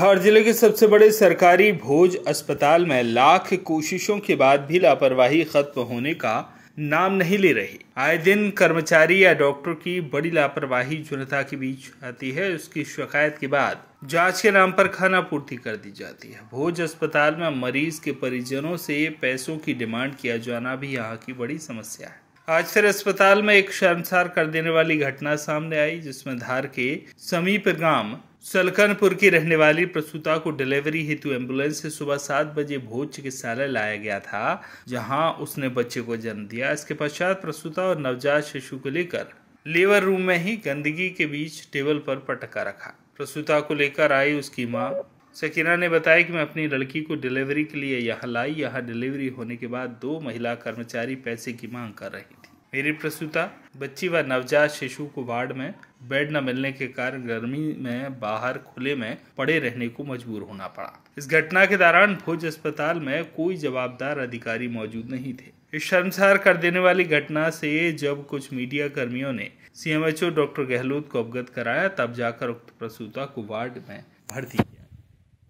धार ज़िले के सबसे बड़े सरकारी भोज अस्पताल में लाख कोशिशों के बाद भी लापरवाही खत्म होने का नाम नहीं ले रही। आए दिन कर्मचारी या डॉक्टर की बड़ी लापरवाही जनता के बीच आती है। उसकी शिकायत के बाद जाँच के नाम पर खाना पूर्ति कर दी जाती है। भोज अस्पताल में मरीज़ के परिजनों से पैसों की डिमांड किया जाना भी यहाँ की बड़ी समस्या है। आज फिर अस्पताल में एक शर्मसार कर देने वाली घटना सामने आई, जिसमें धार के समीप गाँव सलकनपुर की रहने वाली प्रसूता को डिलीवरी हेतु एंबुलेंस से सुबह सात बजे भोज चिकित्सालय लाया गया था, जहाँ उसने बच्चे को जन्म दिया। इसके पश्चात प्रसूता और नवजात शिशु को लेकर लेबर रूम में ही गंदगी के बीच टेबल पर पटका रखा। प्रसूता को लेकर आई उसकी माँ। सकीना ने बताया कि मैं अपनी लड़की को डिलीवरी के लिए यहाँ लाई। यहाँ डिलीवरी होने के बाद दो महिला कर्मचारी पैसे की मांग कर रही थी। मेरी प्रसूता, बच्ची व नवजात शिशु को वार्ड में बेड न मिलने के कारण गर्मी में बाहर खुले में पड़े रहने को मजबूर होना पड़ा। इस घटना के दौरान भोज अस्पताल में कोई जवाबदार अधिकारी मौजूद नहीं थे। इस शर्मसार कर देने वाली घटना से जब कुछ मीडिया कर्मियों ने सीएमएचओ डॉक्टर गहलोत को अवगत कराया तब जाकर उक्त प्रसूता को वार्ड में भर्ती किया।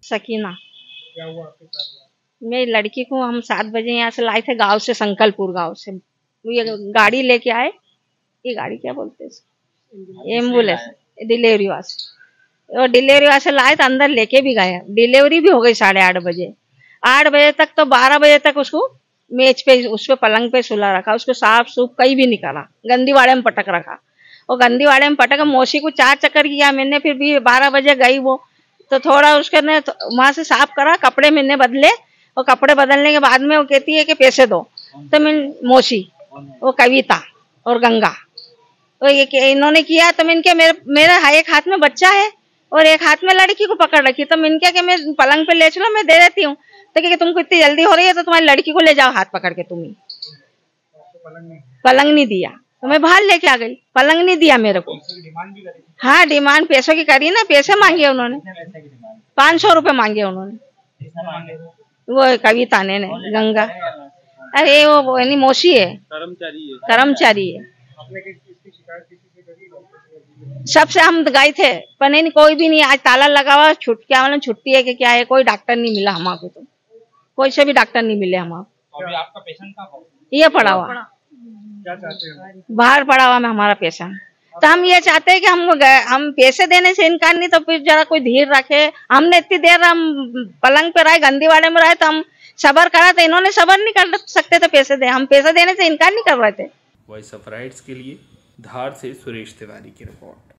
सकीना। क्या हुआ आपके साथ? मेरी लड़की को हम सात बजे यहाँ से लाए थे गाँव से संकलपुर गाँव से। ये गाड़ी लेके आए। ये गाड़ी क्या बोलते हैं एंबुलेंस डिलीवरी वाले और डिलीवरी वाले से लाए तो अंदर लेके भी गए। डिलीवरी भी हो गई साढ़े आठ बजे। आठ बजे तक तो बारह बजे तक उसको मेज पे उस पे पलंग पे सुला रखा। उसको साफ़ सूफ कहीं भी नहीं करा गंदी वाड़े में पटक रखा। और गंदी वाड़े में पटक मौसी को चार चक्कर किया मैंने फिर भी बारह बजे गई वो। तो थोड़ा उसके ने तो वहाँ से साफ़ करा कपड़े मैंने बदले। और कपड़े बदलने के बाद में वो कहती है कि पैसे दो। तो मैं मौसी वो कविता और गंगा। तो ये कि- इन्होंने किया तो मैंने क्या मेरे मेरा एक हाथ में बच्चा है और एक हाथ में लड़की को पकड़ रखी। तो मैंने क्या कि मैं पलंग पे ले चलो मैं दे देती हूँ। तो क्या तुमको इतनी जल्दी हो रही है तो तुम्हारी लड़की को ले जाओ हाथ पकड़ के तुम ही पलंग नहीं दिया। तो मैं बाहर लेके आ गई। पलंग नहीं दिया मेरे को। हाँ डिमांड पैसों की करी ना पैसे मांगे उन्होंने। पाँच सौ रुपये मांगे उन्होंने। वो कविता ने, गंगा। अरे वो मौसी है। कर्मचारी है। कर्मचारी है। आपने किस इसकी शिकायत किसी से करी डॉक्टर से? सबसे हम गए थे पर नहीं कोई भी नहीं आज ताला लगा हुआ छुट क्या मतलब छुट्टी है कि क्या है कोई डॉक्टर नहीं मिला हमारे तो। कोई से भी डॉक्टर नहीं मिले हमारे अभी आपका पेशेंट ये पड़ा हुआ। क्या चाहते हो? बाहर पड़ा हुआ में हमारा पेशेंट तो हम ये चाहते हैं कि हम गए- हम पैसे देने से इनकार नहीं तो फिर जरा कोई धीर रखे। हमने इतनी देर हम पलंग पे रहे गंदी वाड़े में रहे तो हम सबर करा तो इन्होंने सबर नहीं कर सकते थे पैसे दे। हम पैसे देने से इनकार नहीं कर रहे थे। वॉइस ऑफ़ राइट्स के लिए धार से सुरेश तिवारी की रिपोर्ट।